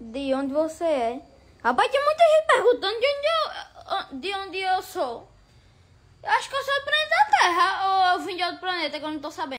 De onde você é? Rapaz, tem muita gente perguntando de onde eu, ah, de onde eu sou. Eu acho que eu sou do planeta Terra ou eu vim de outro planeta que eu não tô sabendo.